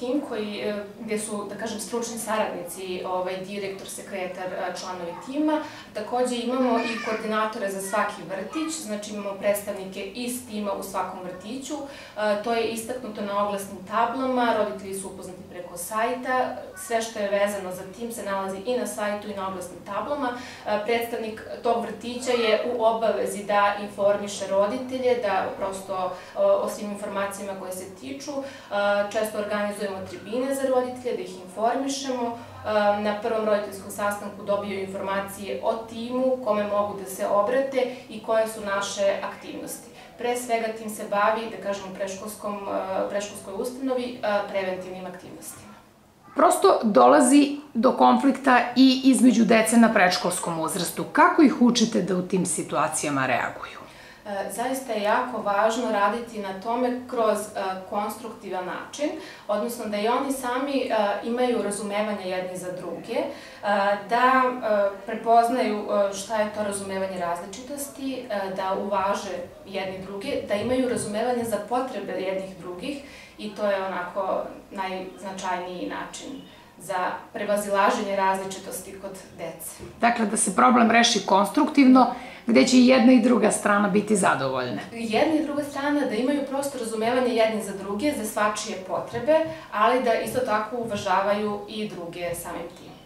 tim koji, e, gde su, da kažem, stručni saradnici, ovaj, direktor, sekretar, e, članovi tima. Takođe imamo i koordinatore za svaki vrtić, znači imamo predstavnike iz tima u svakom vrtiću. To je istaknuto na oglasnim tablama, roditelji su upoznati preko sajta, sve što je vezano za tim se nalazi i na sajtu i na oglasnim tablama. Predstavnik tog vrtića je u obavezi da informiše roditelje, da prosto o svim informacijama koje se tiču. Često organizujemo tribine za roditelje, da ih informišemo. Na prvom roditeljskom sastanku dobiju informacije o timu, kome mogu da se obrate i koje su naše aktivnosti. Pre svega tim se bavi, da kažemo, preškolskoj ustanovi preventivnim aktivnostima. Prosto dolazi do konflikta i između dece na predškolskom uzrastu. Kako ih učite da u tim situacijama reaguju? E, zaista je jako važno raditi na tome kroz e, konstruktivan način, odnosno da i oni sami e, imaju razumevanje jedni za druge, da prepoznaju šta je to razumevanje različitosti, da uvaže jedni druge, da imaju razumevanje za potrebe jednih drugih i to je onako najznačajniji način za prevazilaženje različitosti kod dece. Dakle, da se problem reši konstruktivno, gde će i jedna i druga strana biti zadovoljne. Jedna i druga strana da imaju prosto razumevanje jedni za druge, za svačije potrebe, ali da isto tako uvažavaju i druge samim tim.